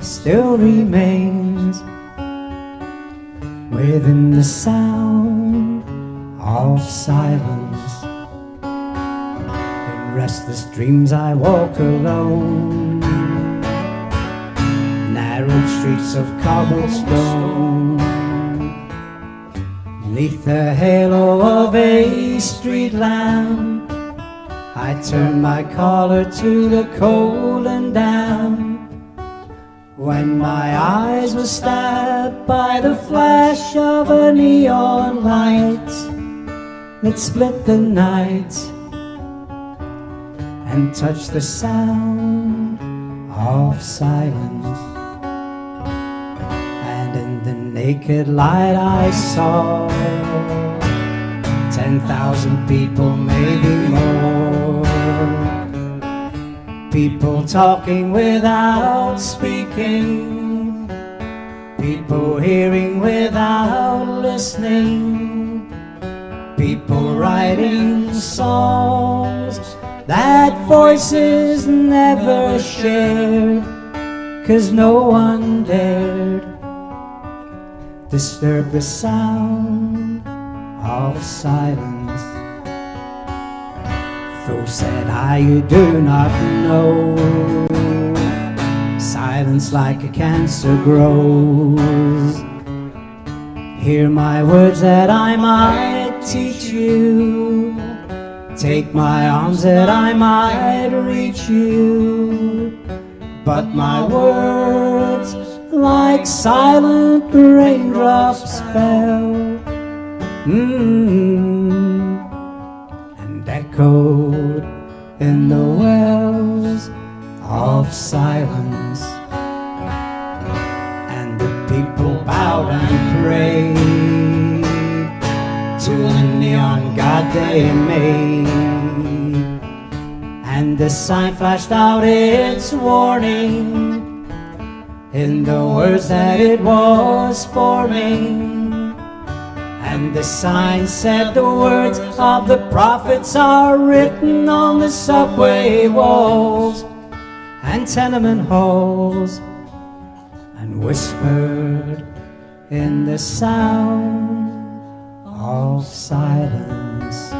still remains within the sound of silence. In restless dreams I walk alone, narrow streets of cobblestone. Neath the halo of a street lamp, I turn my collar to the cold and damp. When my eyes were stabbed by the flash of a neon light that split the night and touched the sound of silence. And in the naked light I saw ten thousand people, maybe more. People talking without speaking. People hearing without listening. People writing songs that voices never shared. Cause no one dared disturb the sound of silence. Though said I, you do not know. Silence like a cancer grows. Hear my words that I might teach you. Take my arms that I might reach you. But my words, like silent raindrops, fell. Mm, in the wells of silence. And the people bowed and prayed to the neon god they made. And the sign flashed out its warning in the words that it was forming. And the sign said the words of the prophets are written on the subway walls and tenement halls and whispered in the sound of silence.